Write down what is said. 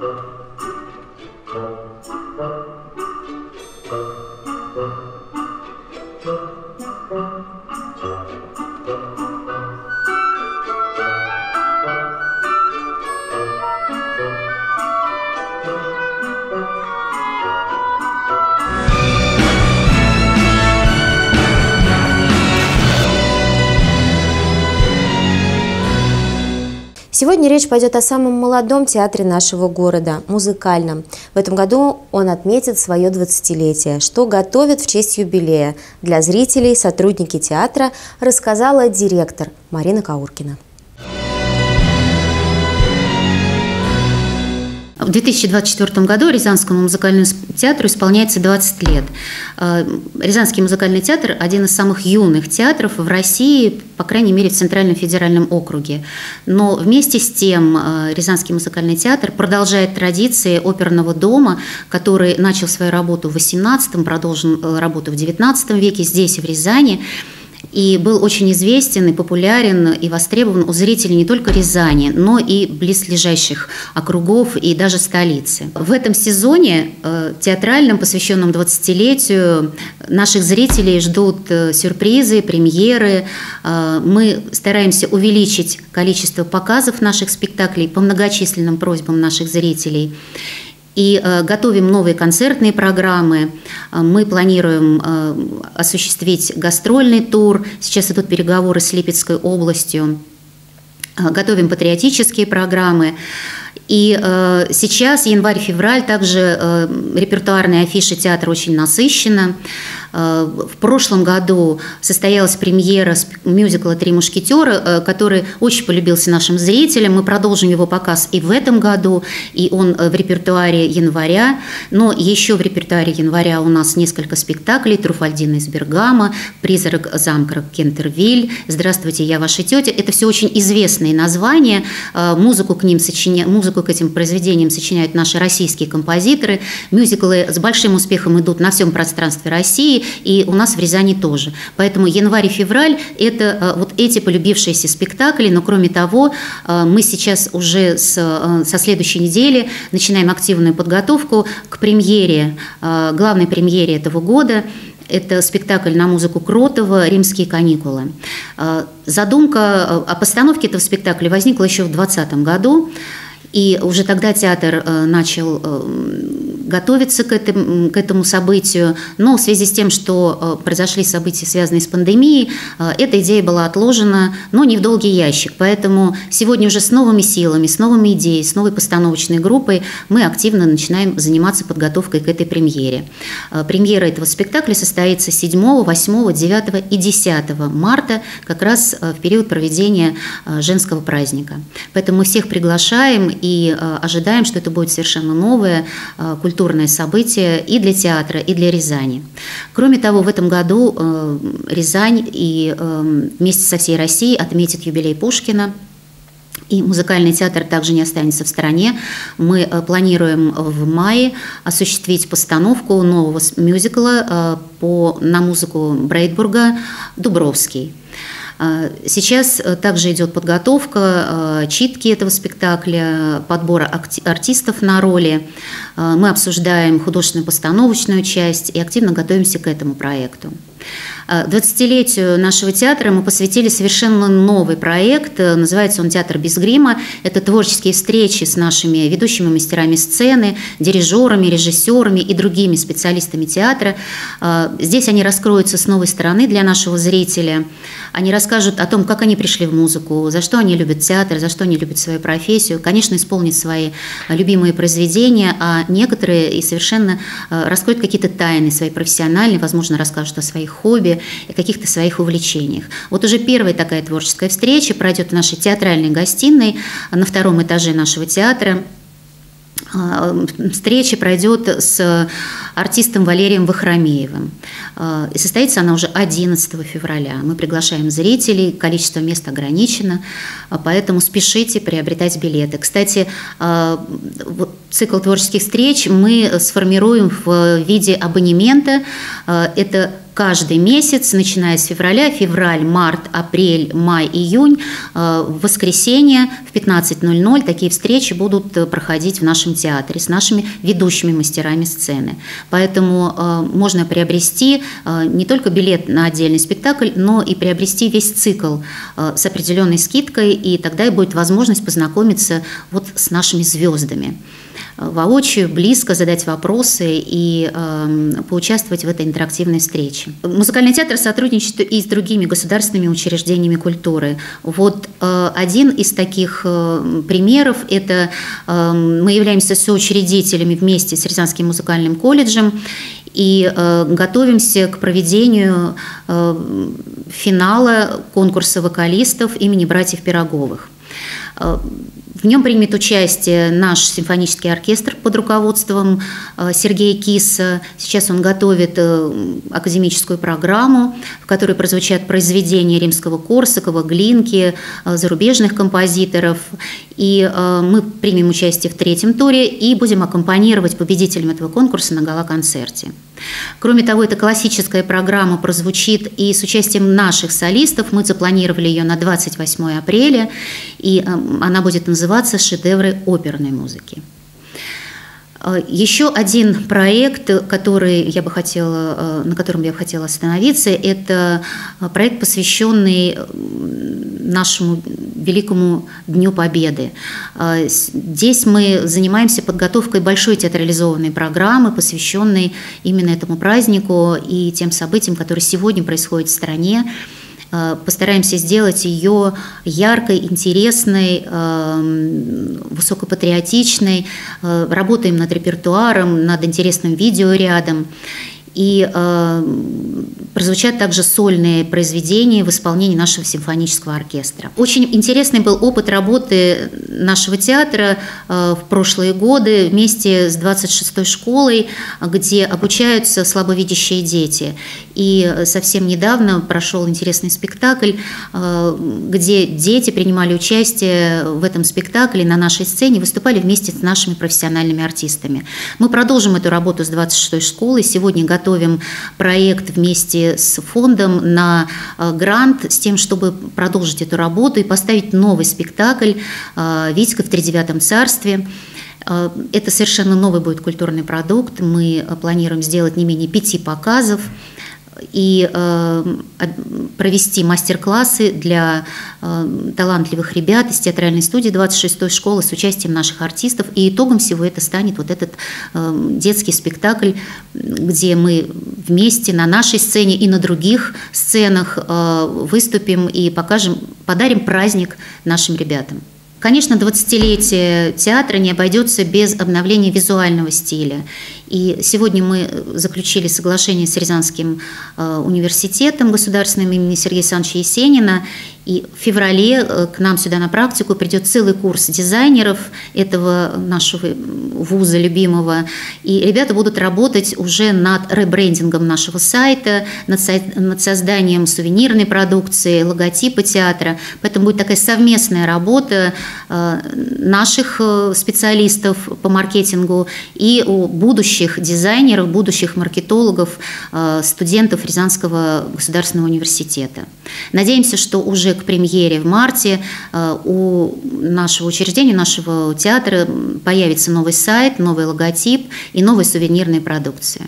Uh-huh. Сегодня речь пойдет о самом молодом театре нашего города – музыкальном. В этом году он отметит свое 20-летие. Что готовит в честь юбилея для зрителей, сотрудники театра, рассказала директор Марина Кауркина. В 2024 году Рязанскому музыкальному театру исполняется 20 лет. Э, Рязанский музыкальный театр – один из самых юных театров в России, по крайней мере, в Центральном федеральном округе. Но вместе с тем э, Рязанский музыкальный театр продолжает традиции оперного дома, который начал свою работу в XVIII, продолжил э, работу в XIX веке здесь, в Рязани и был очень известен и популярен и востребован у зрителей не только Рязани, но и близлежащих округов и даже столицы. В этом сезоне э, театральном, посвященном 20-летию, наших зрителей ждут э, сюрпризы, премьеры. Э, мы стараемся увеличить количество показов наших спектаклей по многочисленным просьбам наших зрителей и э, готовим новые концертные программы. Э, мы планируем э, осуществить гастрольный тур. Сейчас идут переговоры с Липецкой областью. Готовим патриотические программы. И сейчас, январь-февраль, также э, афиша театра очень насыщена. Э, в прошлом году состоялась премьера мюзикла «Три мушкетера», э, который очень полюбился нашим зрителям. Мы продолжим его показ и в этом году, и он э, в репертуаре января. Но еще в репертуаре января у нас несколько спектаклей «Труфальдина из Бергама», «Призрак замка Кентервиль», «Здравствуйте, я ваша тетя». Это все очень известные названия. Музыку к ним сочиня... музыку к этим произведениям сочиняют наши российские композиторы. Мюзиклы с большим успехом идут на всем пространстве России и у нас в Рязани тоже. Поэтому январь и февраль – это э, вот эти полюбившиеся спектакли, но кроме того, э, мы сейчас уже с, э, со следующей недели начинаем активную подготовку к премьере, главной премьере этого года – это спектакль на музыку Кротова «Римские каникулы». Задумка о постановке этого спектакля возникла еще в 2020 году. И уже тогда театр начал готовиться к этому, к этому событию, но в связи с тем, что э, произошли события, связанные с пандемией, э, эта идея была отложена, но не в долгий ящик. Поэтому сегодня уже с новыми силами, с новыми идеями, с новой постановочной группой мы активно начинаем заниматься подготовкой к этой премьере. Э, премьера этого спектакля состоится 7, 8, 9 и 10 марта, как раз в период проведения женского праздника. Поэтому мы всех приглашаем и ожидаем, что это будет совершенно новое культурное культурное событие и для театра, и для Рязани. Кроме того, в этом году э, Рязань и э, вместе со всей Россией отметит юбилей Пушкина. И музыкальный театр также не останется в стороне. Мы э, планируем в мае осуществить постановку нового мюзикла по, на музыку Брейдбурга «Дубровский». А, сейчас э, также идет подготовка, э, читки этого спектакля, подбора артистов на роли. А, мы обсуждаем художественно-постановочную часть и активно готовимся к этому проекту. 20-летию а, нашего театра мы посвятили совершенно новый проект. Называется он «Театр без грима». Это творческие встречи с нашими ведущими мастерами сцены, дирижерами, режиссерами и другими специалистами театра. Здесь они раскроются с новой стороны для нашего зрителя. Они расскажут о том, как они пришли в музыку, за что они любят театр, за что они любят свою профессию. Конечно, исполнят свои любимые произведения, а некоторые и совершенно э, раскроют какие-то тайны свои профессиональные, возможно, расскажут о своих хобби и каких-то своих увлечениях. Вот уже первая такая творческая встреча пройдет в нашей театральной гостиной на втором этаже нашего театра. Э, встреча пройдет с артистом Валерием Вахромеевым. И состоится она уже 11 февраля. Мы приглашаем зрителей, количество мест ограничено, поэтому спешите приобретать билеты. Кстати, цикл творческих встреч мы сформируем в виде абонемента. Это каждый месяц, начиная с февраля, февраль, март, апрель, май, июнь, э, в воскресенье в 15.00 такие встречи будут э, проходить в нашем театре с нашими ведущими мастерами сцены. Поэтому э, можно приобрести не только билет на отдельный спектакль, но и приобрести весь цикл с определенной скидкой, и тогда и будет возможность познакомиться вот с нашими звездами воочию, близко задать вопросы и э, поучаствовать в этой интерактивной встрече. Музыкальный театр сотрудничает и с другими государственными учреждениями культуры. Вот э, один из таких э, примеров – это э, мы являемся соучредителями вместе с Рязанским музыкальным колледжем и э, готовимся к проведению э, финала конкурса вокалистов имени братьев Пироговых. Э, в нем примет участие наш симфонический оркестр под руководством э, Сергея Киса. Сейчас он готовит э, академическую программу, в которой прозвучат произведения римского Корсакова, Глинки, зарубежных композиторов. И мы примем участие в третьем туре и будем аккомпанировать победителям этого конкурса на гала-концерте. Кроме того, эта классическая программа прозвучит и с участием наших солистов. Мы запланировали ее на 28 апреля, и она будет называться «Шедевры оперной музыки». Э, Еще один проект, который я бы хотела, э, на котором я бы хотела остановиться, это э, проект, посвященный нашему Великому Дню Победы. Здесь мы занимаемся подготовкой большой театрализованной программы, посвященной именно этому празднику и тем событиям, которые сегодня происходят в стране. Э, постараемся сделать ее яркой, интересной, эм, высокопатриотичной. Работаем над репертуаром, над интересным видеорядом. И э, прозвучат также сольные произведения в исполнении нашего симфонического оркестра. Очень интересный был опыт работы нашего театра э, в прошлые годы вместе с 26-й школой, где обучаются слабовидящие дети. И совсем недавно прошел интересный спектакль, э, где дети принимали участие в этом спектакле на нашей сцене, выступали вместе с нашими профессиональными артистами. Мы продолжим эту работу с 26-й школой. Сегодня готовы готовим проект вместе с фондом на э, грант с тем, чтобы продолжить эту работу и поставить новый спектакль э, «Витька в тридевятом царстве». Э, это совершенно новый будет культурный продукт. Мы планируем сделать не менее пяти показов и э, провести мастер-классы для э, талантливых ребят из театральной студии 26-й школы с участием наших артистов. И итогом всего это станет вот этот э, детский спектакль, где мы вместе на нашей сцене и на других сценах выступим и покажем, подарим праздник нашим ребятам. Конечно, 20-летие театра не обойдется без обновления визуального стиля. И сегодня мы заключили соглашение с Рязанским э, университетом государственным имени Сергея Александровича Есенина. И в феврале э, к нам сюда на практику придет целый курс дизайнеров этого нашего вуза любимого. И ребята будут работать уже над ребрендингом нашего сайта, над, сайт, над созданием сувенирной продукции, логотипа театра. Поэтому будет такая совместная работа э, наших специалистов по маркетингу и у будущих дизайнеров, будущих маркетологов, э, студентов Рязанского государственного университета. Надеемся, что уже к премьере в марте э, у нашего учреждения, нашего театра появится новый сайт, новый логотип и новая сувенирная продукция.